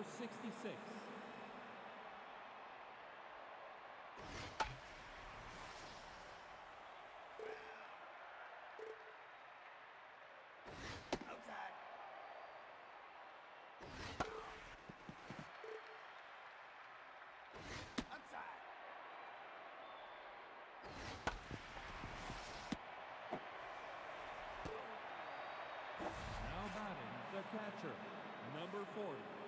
number 66. catcher, number 40,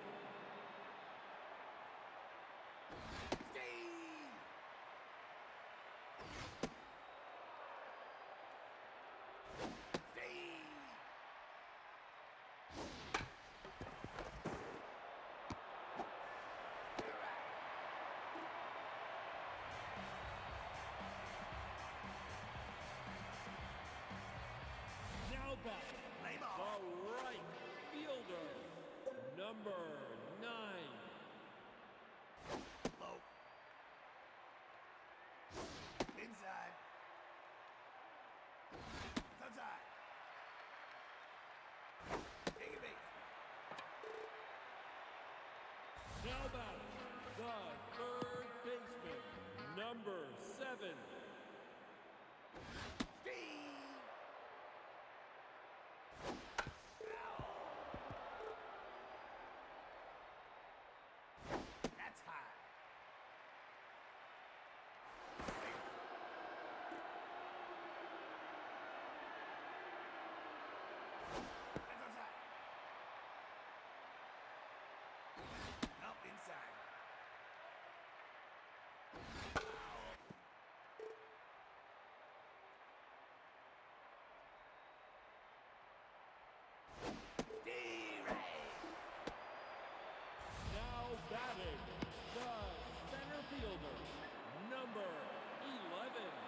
catching the center fielder, number 11.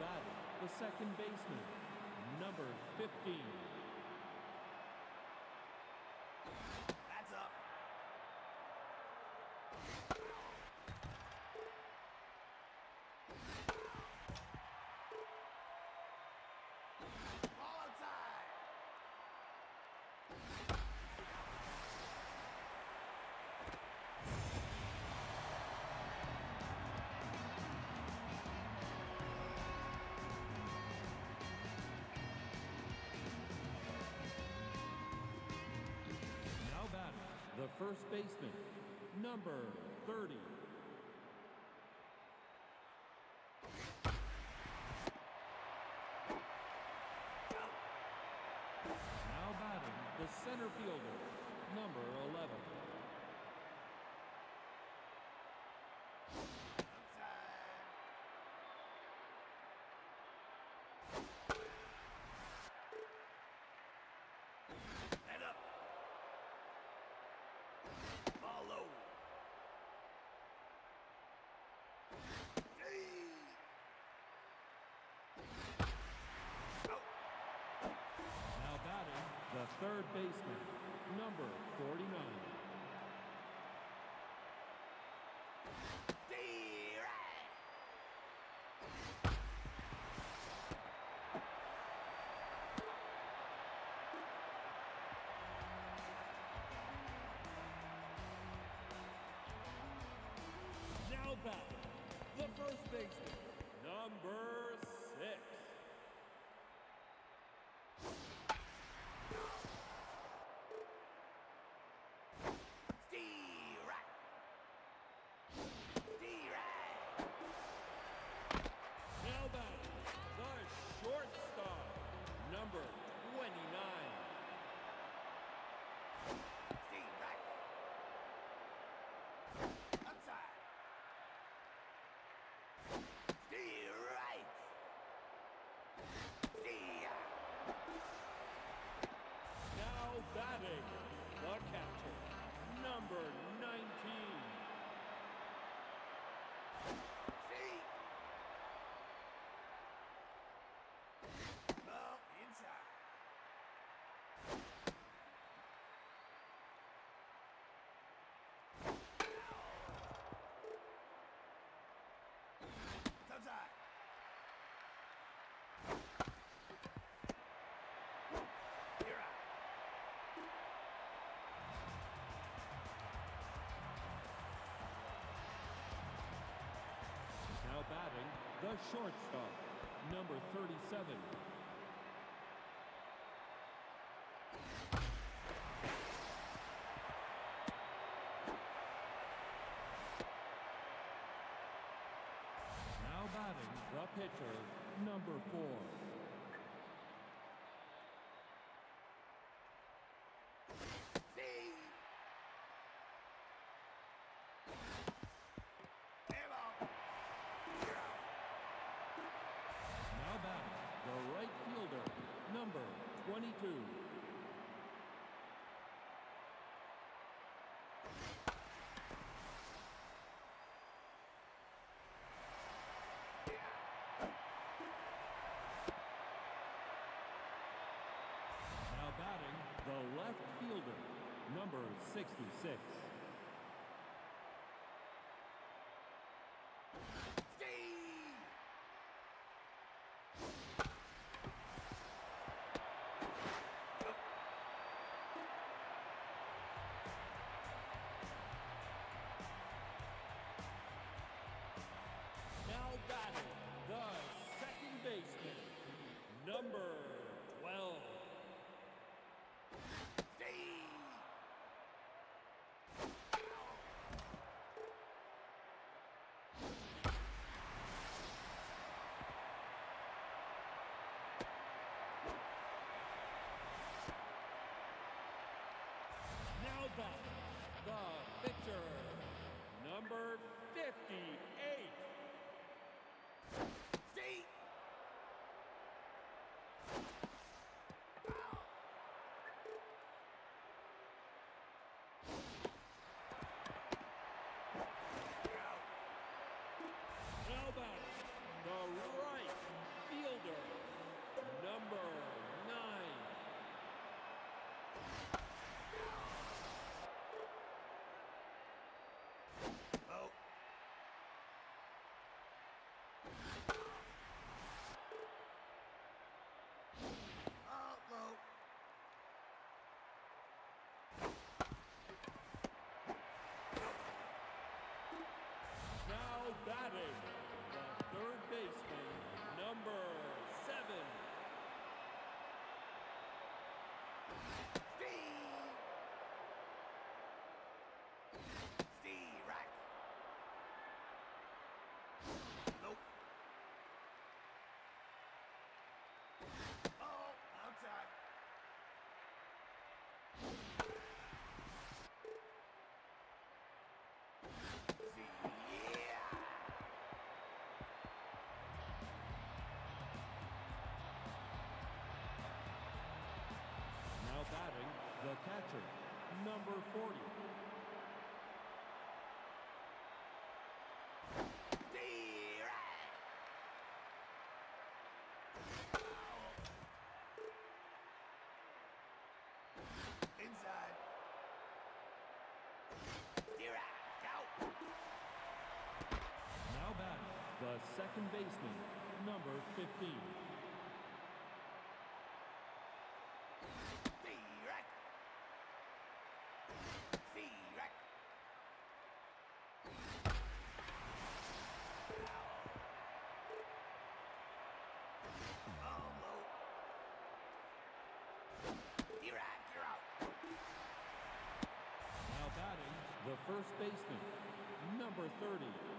the second baseman, number 15, first baseman, number 30. Now batting the center fielder, number 11. baseman, number 49. Now the first baseman, number catcher, number the shortstop, number 37. Now batting, the pitcher, number four. See? Air ball. You're out. Now batting, the right fielder, number 22. Now batting, the left fielder, number 66. Now batting, the second baseman, number 12. Steve! The pitcher, number 58. Steve! You're out. Now batting, the right fielder, number 9. Oh. Oh, low. Now batting, the third baseman, number 7. Steve! Steve, right. Nope. Oh, outside. See, yeah. Now batting, the catcher, number 40. Inside. Steer out. Out. Now batting, the second baseman, number 15. The first baseman, number 30.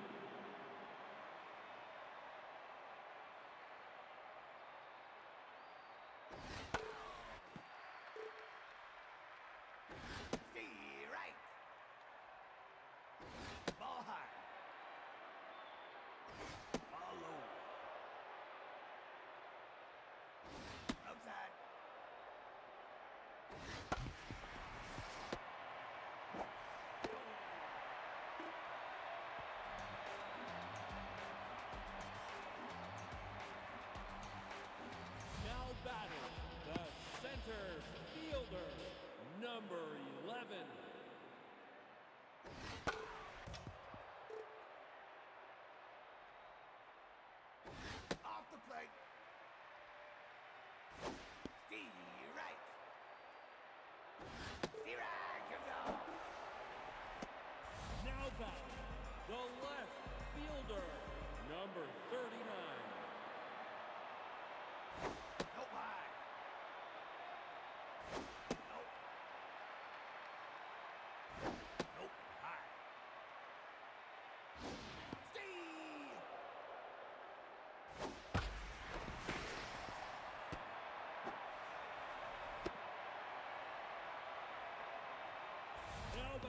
Batting,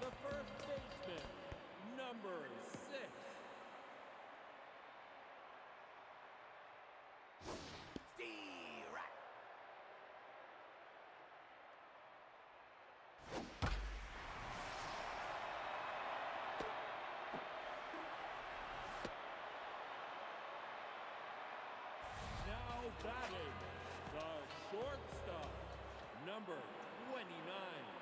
the first baseman, number 6. Steve! Right. Now batting, the shortstop, number 29.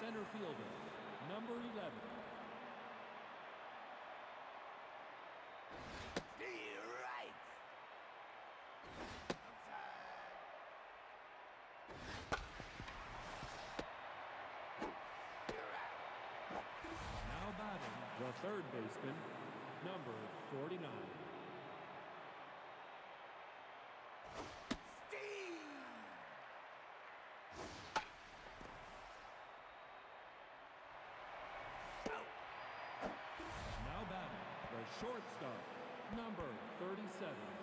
Center fielder, number 11. Steve right. Outside. You're out. Now batting, the third baseman, number 49. Steve! Out. Now batting, the shortstop, number 37.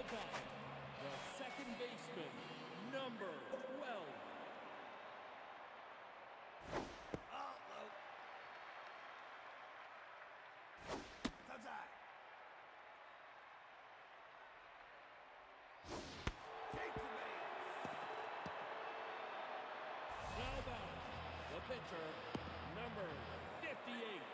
Now the second baseman, number 12. Ball low. It's outside. Take the base. Now batting, the pitcher, number 58.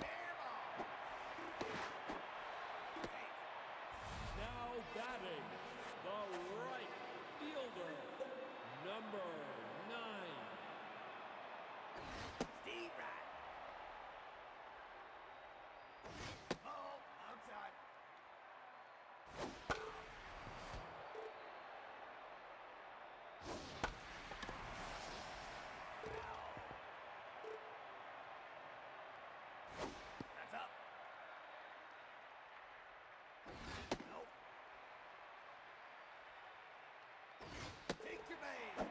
Fair ball. Safe. Now batting, the right fielder, number 9. Steve Rat. Ball outside. That's up. Nope. Take your base.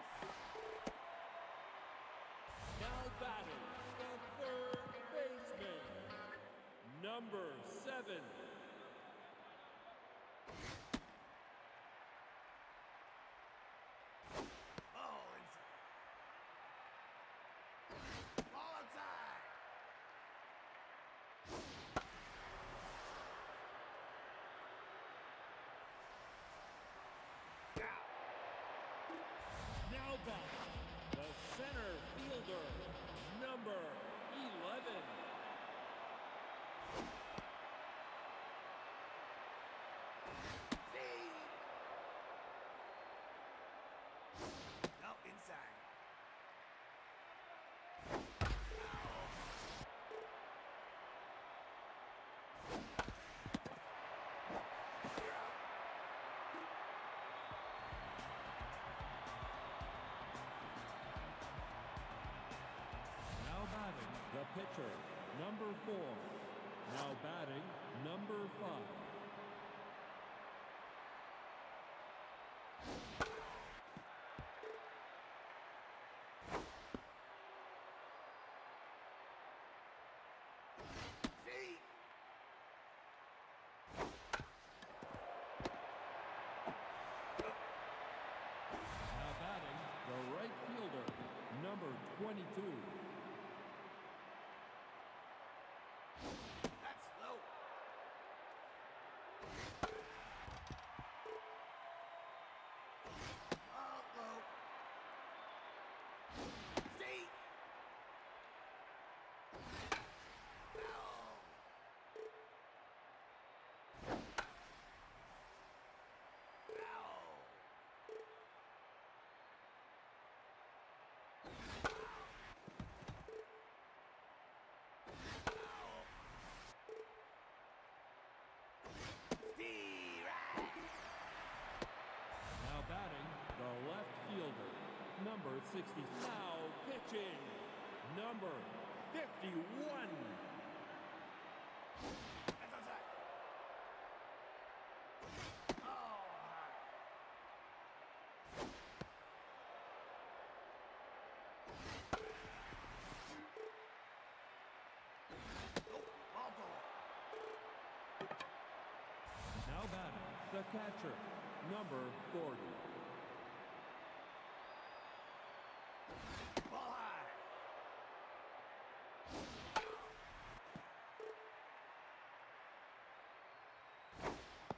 Now batting, the third baseman, number 7. Ball inside. Ball outside. Now. Now batting, the center fielder, number 11. Pitcher, number 4. Now batting, number 5. Now batting, the right fielder, number 22. That's low. Ball low. See. Foul. Foul. Foul. Steve Rat. Now batting, the left fielder, number 60. Now pitching, number 51. That's outside. Oh, high. Nope, ball goal. Now batting, the catcher, number 40. Ball high.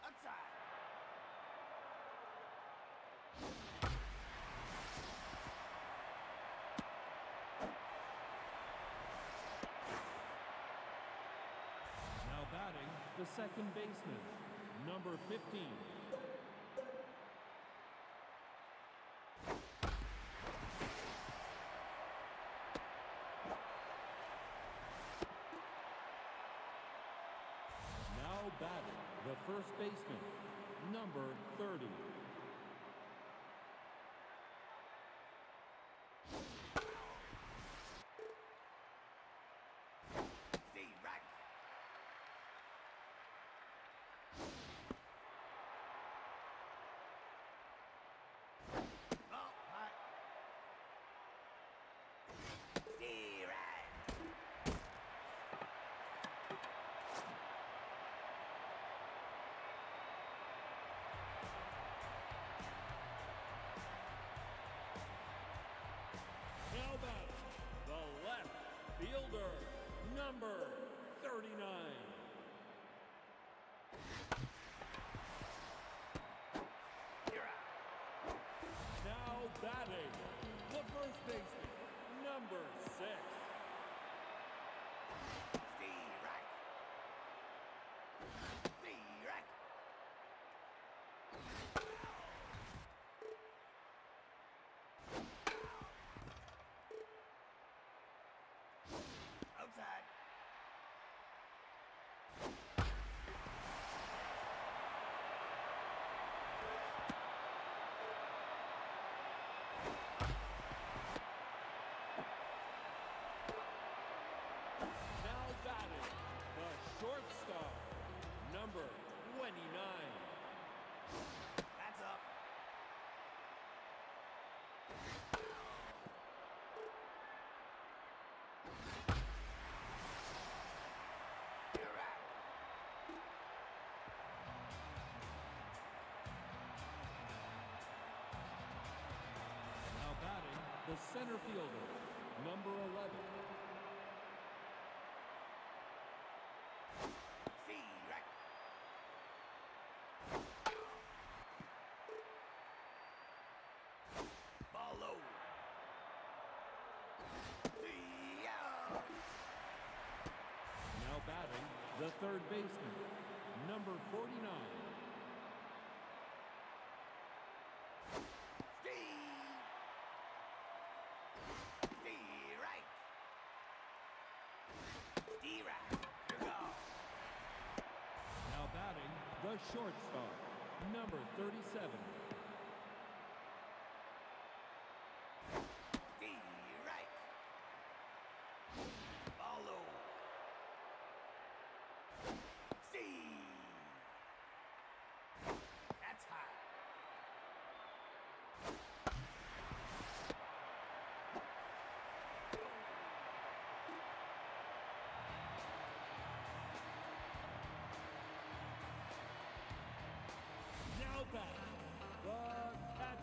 Outside. Now batting, the second baseman, number 15. Now batting, the first baseman, number 30. Fielder, number 39. Now batting, the first baseman, number six. Strike. Strike. Outside. Now batting, the shortstop, number 29. That's up. Now batting, the center fielder, number 11. Strike. Ball low. Yeah. Now batting, the third baseman, number 49. Steve. Steve right. Steve right. Now batting, the shortstop, number 37.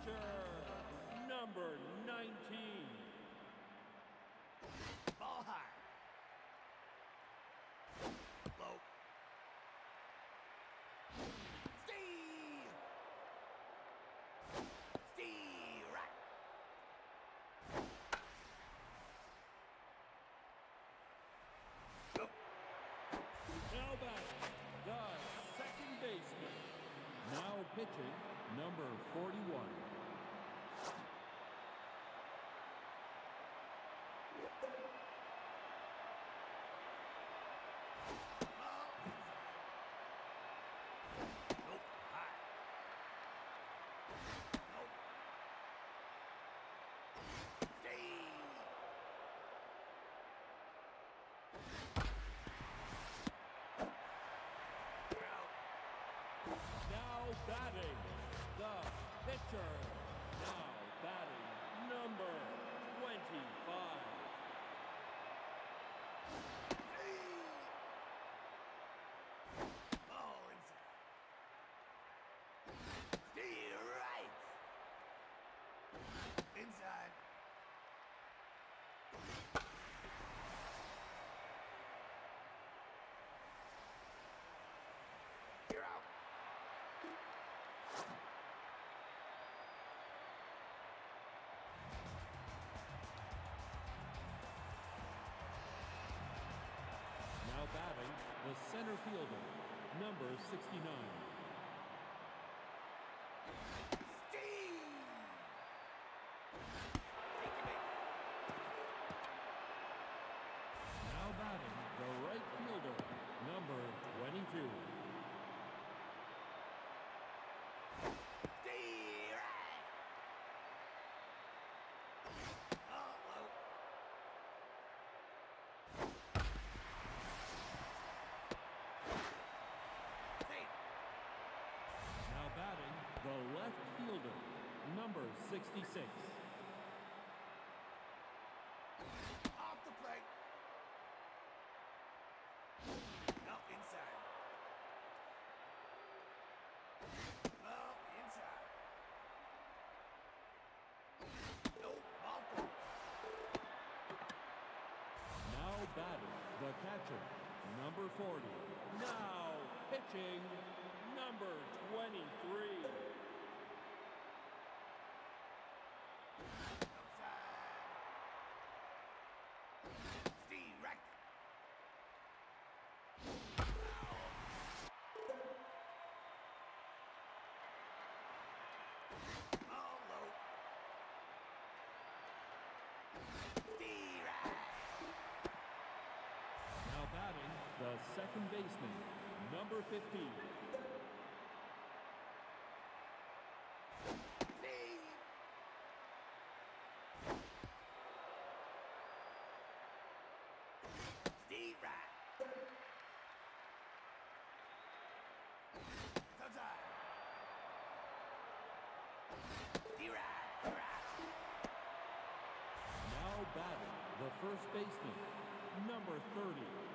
The catcher, number 19. Ball high. Low. Steve. Steve right. Go. Now batting, the second baseman. Now pitching, number 41. Ball inside. Nope. High. Nope. Steve. You're out. Now batting, the pitcher. Now batting, number 25. Ball inside. Stay right. Inside. You're out. Now batting, the center fielder, number 69. Steve. Take it in. Now batting, the right fielder, number 22. 66. Off the plate. Now inside. Now inside. No ball. Now batting the catcher, number 40. Now pitching, number 23. baseman, number 15. Now batting the first baseman, number 30.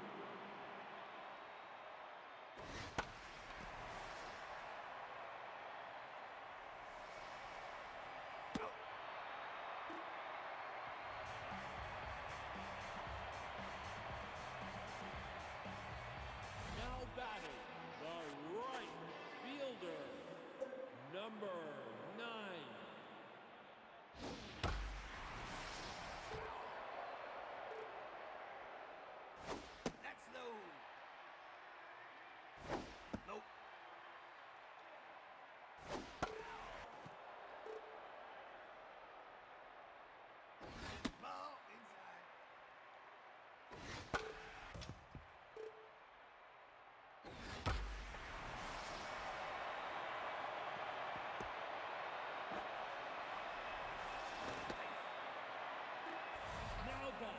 Bogdan.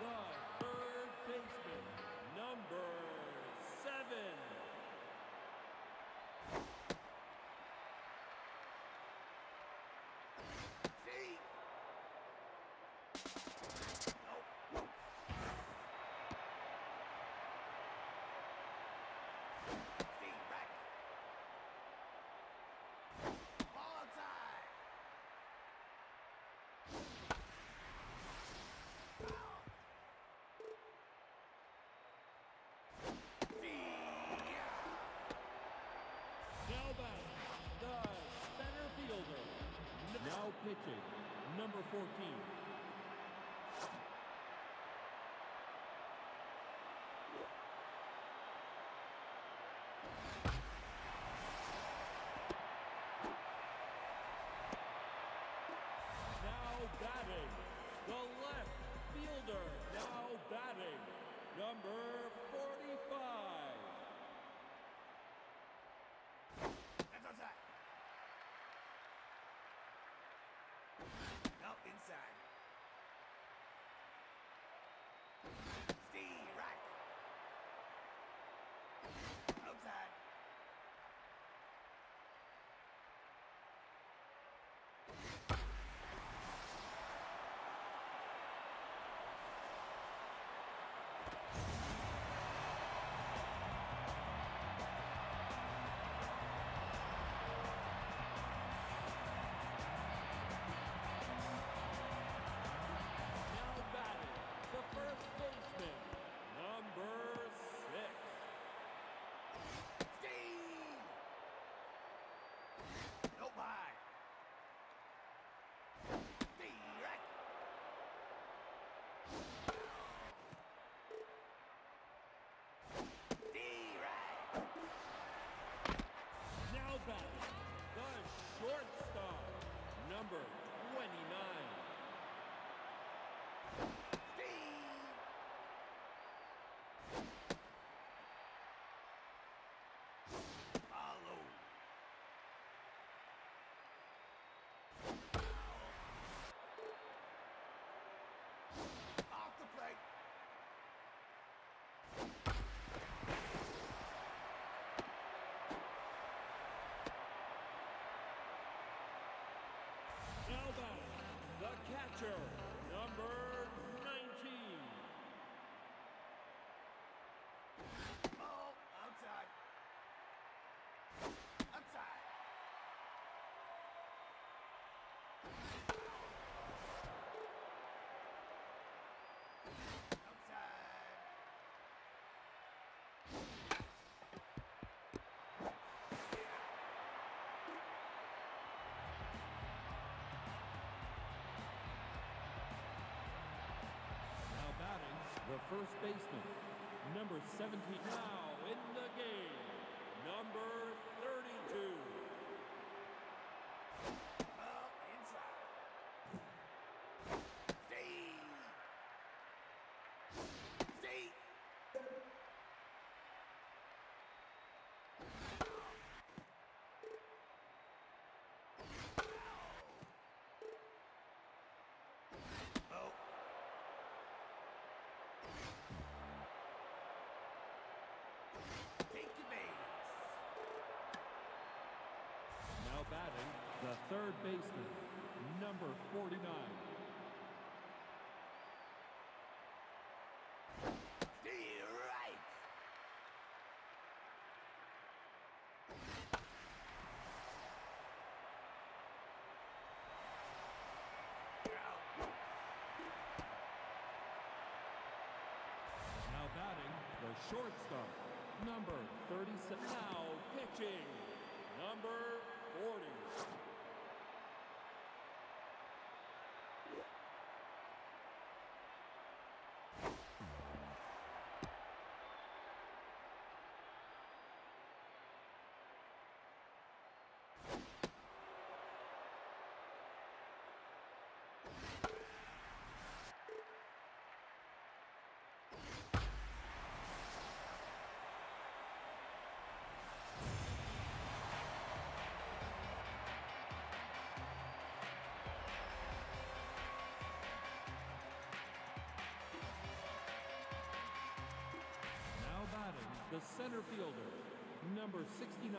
Good. Number 14. Rancho, number first baseman, number 17. Now in the game, number 32. batting, the third baseman, number 49. Now batting, the shortstop, number 37. Now pitching. the center fielder, number 69,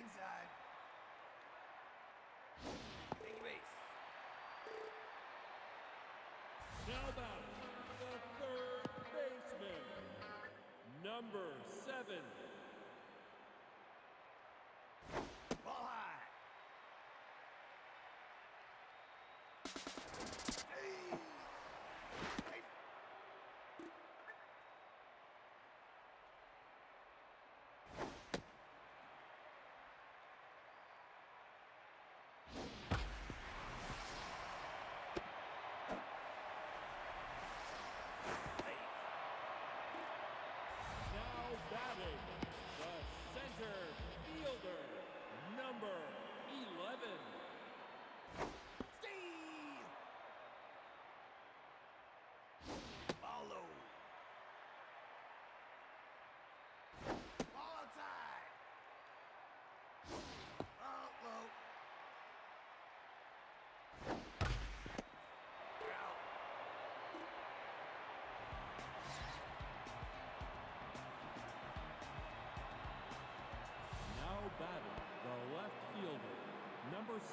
Inside. Big base. Now the third baseman, number seven,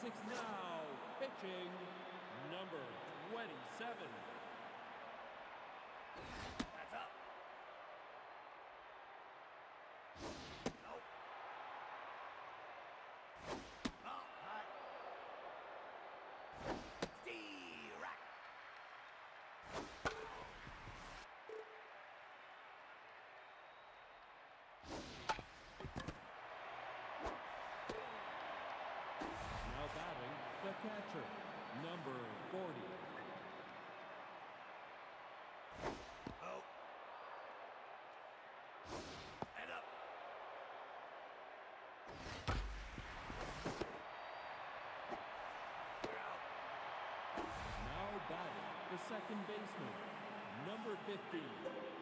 six now, pitching number 27. catcher, number 40. The second baseman, number 15.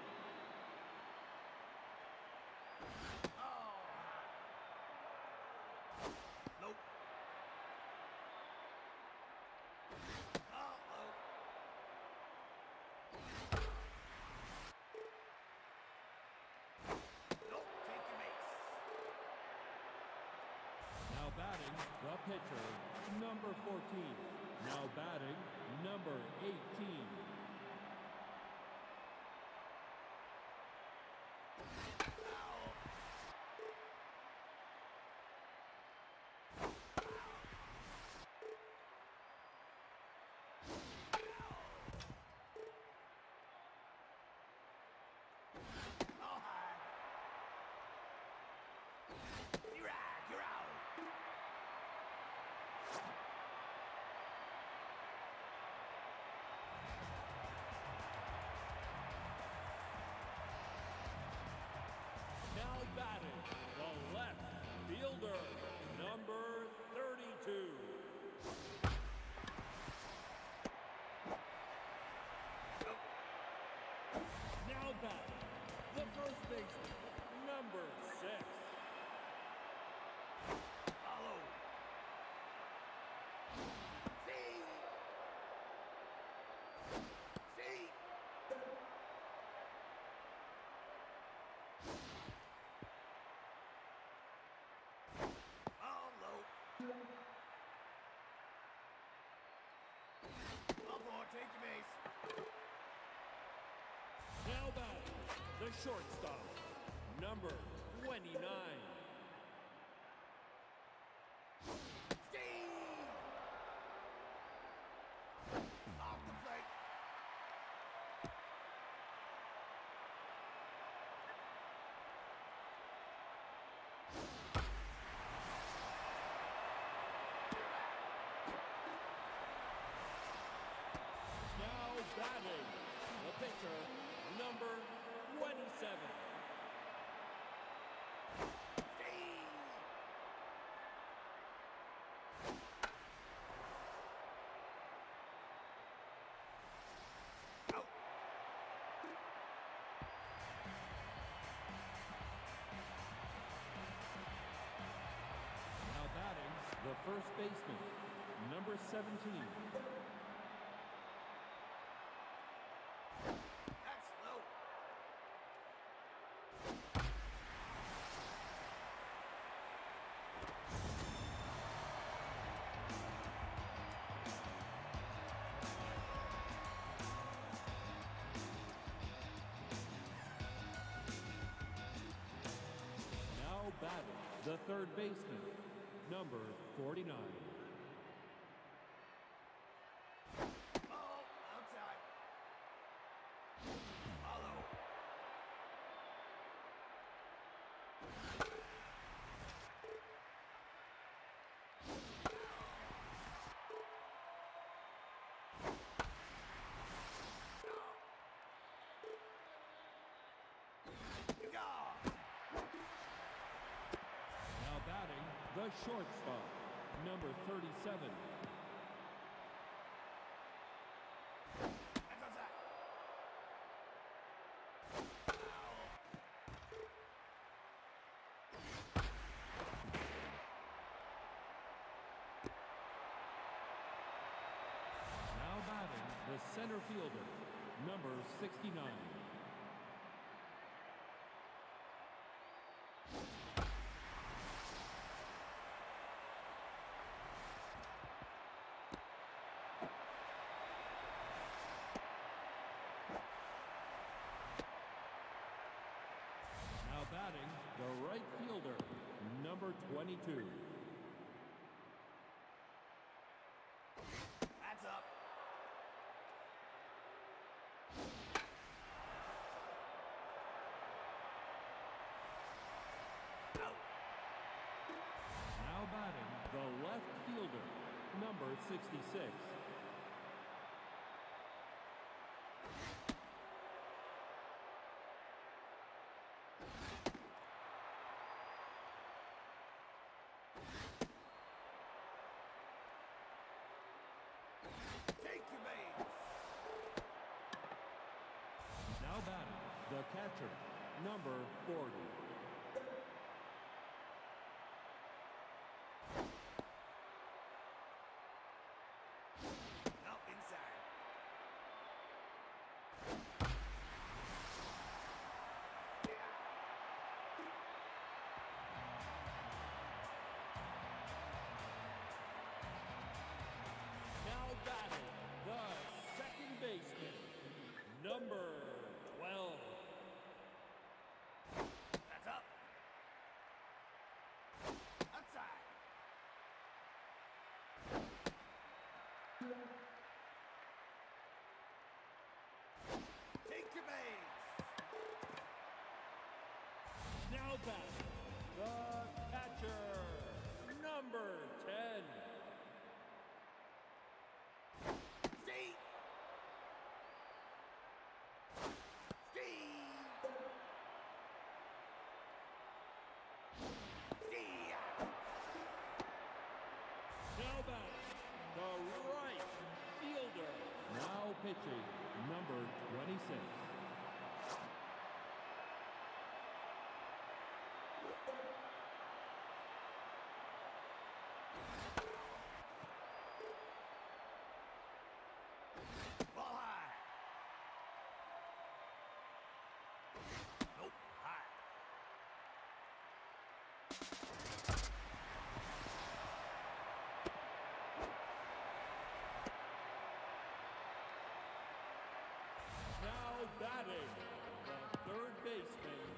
Number 14. Now batting, number 18. Now the first baseman, number 6. Batting, the shortstop, number 29. Off the plate. Now batting, the pitcher, number 27. Now batting, the first baseman, number 17. The third baseman, number 49. Ball outside. Follow. You go. Now batting, the shortstop, number 37. Now batting, the center fielder, number 69. Now batting, the right fielder, number 22. That's up. Out. Now batting, the left fielder, number 66. Take your base. The catcher, number 40. Up inside. Now batting the second baseman, number pitching, number 26. Ball high. Nope. High. Now batting the third baseman,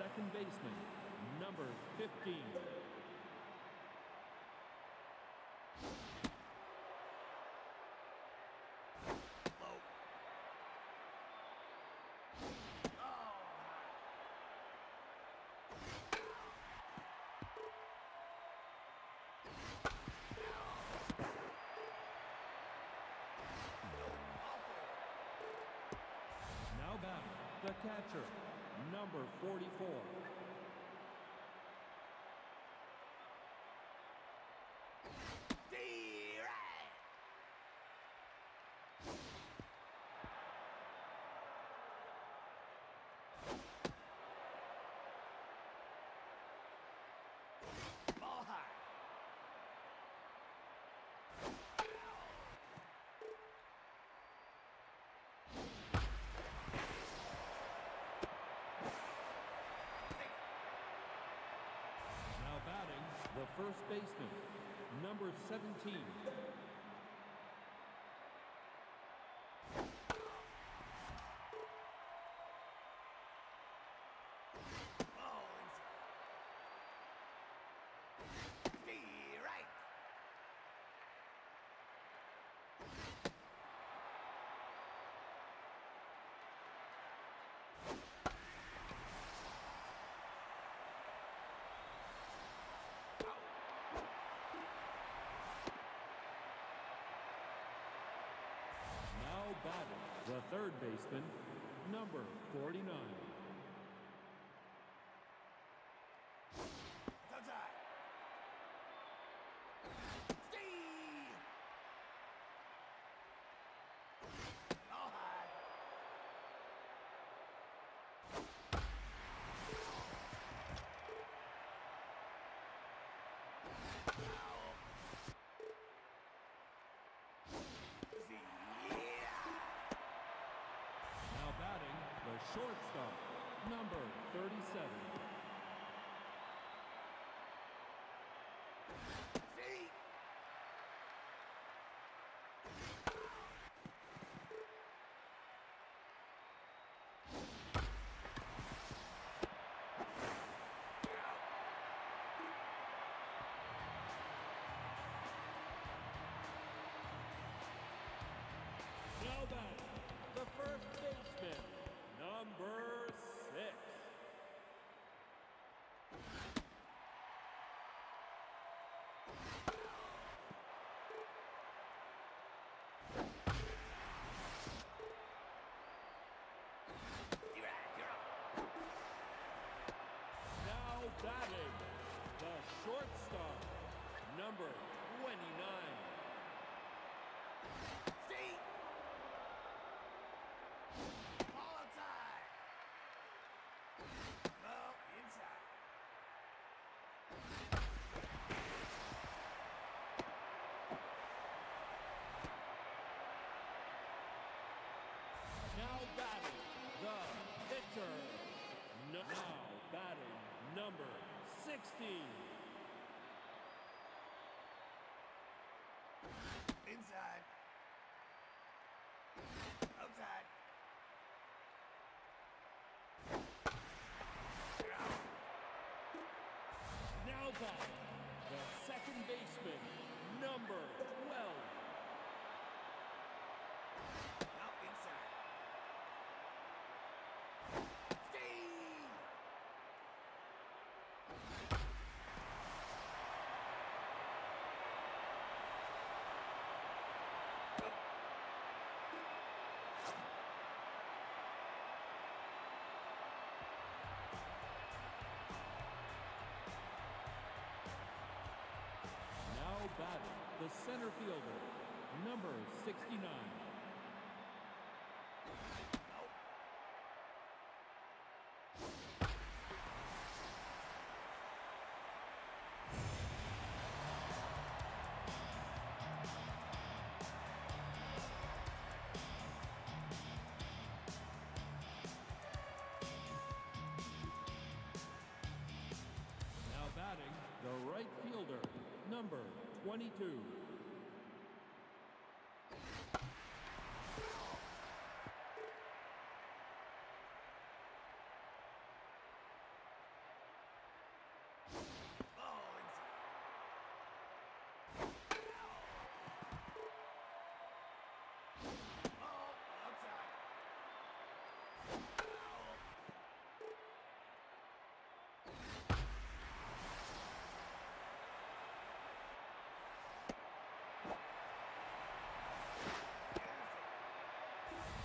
second baseman, number 15. Oh. Now batting the catcher, number 44. Steve right. Ball high. Now batting the first baseman, number 17. Ball inside. Steve right. The third baseman, number 49. It's outside. Steve. Ball high. Shortstop, number 37. Number 29. Steve. Ball outside. Ball inside. Now batting, the pitcher. Now batting, number 16. The center fielder, number 69. Nope. Now batting, the right fielder, number 22. Ball inside. Ball outside.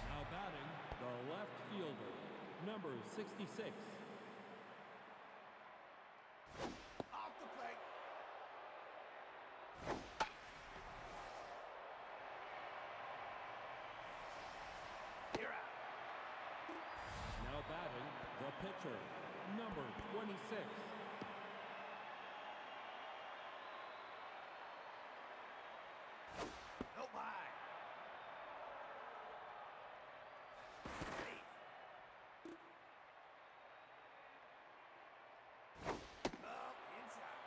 Now batting, the left fielder, number 66. Off the plate. You're out. Now batting, the pitcher, number 26. No bye. Ready. Ball inside.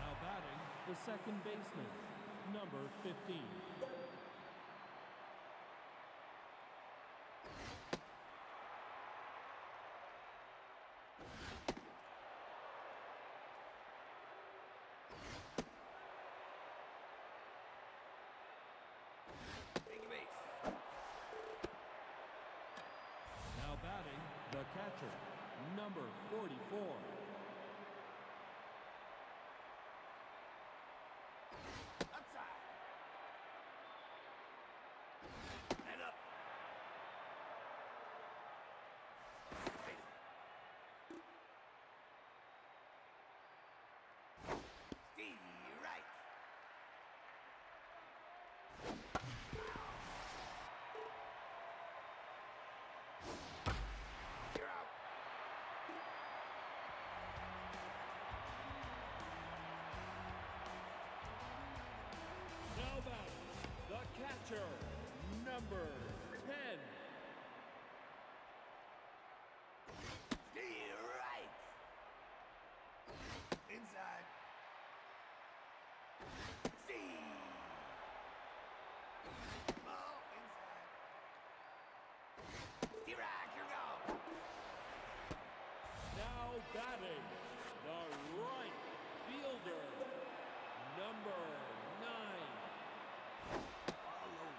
Now batting, the second baseman, number 15. Number 10. Stay right. Inside. Stay. Ball inside. Stay right. Here we go. Now batting, the right fielder, number 9. Follow.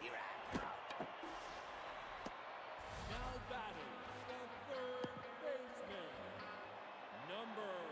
Here I go. Now the third baseman, number